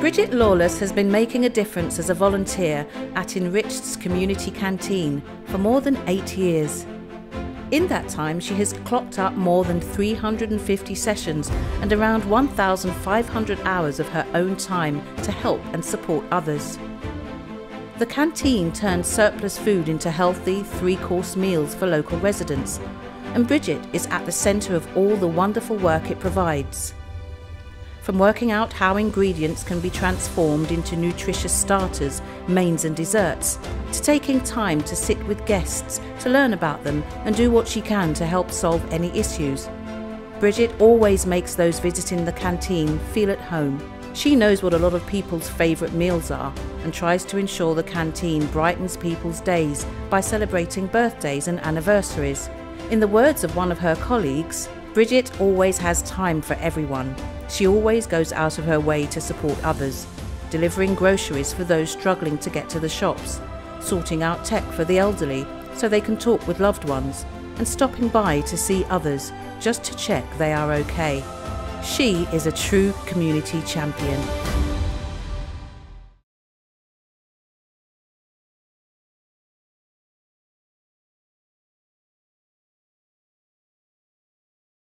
Bridget Lawless has been making a difference as a volunteer at Enriched's community canteen for more than eight years. In that time, she has clocked up more than 350 sessions and around 1,500 hours of her own time to help and support others. The canteen turns surplus food into healthy three course meals for local residents, and Bridget is at the centre of all the wonderful work it provides. From working out how ingredients can be transformed into nutritious starters, mains, and desserts, to taking time to sit with guests to learn about them and do what she can to help solve any issues. Bridget always makes those visiting the canteen feel at home. She knows what a lot of people's favourite meals are and tries to ensure the canteen brightens people's days by celebrating birthdays and anniversaries. In the words of one of her colleagues, Bridget always has time for everyone. She always goes out of her way to support others, delivering groceries for those struggling to get to the shops, sorting out tech for the elderly so they can talk with loved ones, and stopping by to see others just to check they are okay. She is a true community champion.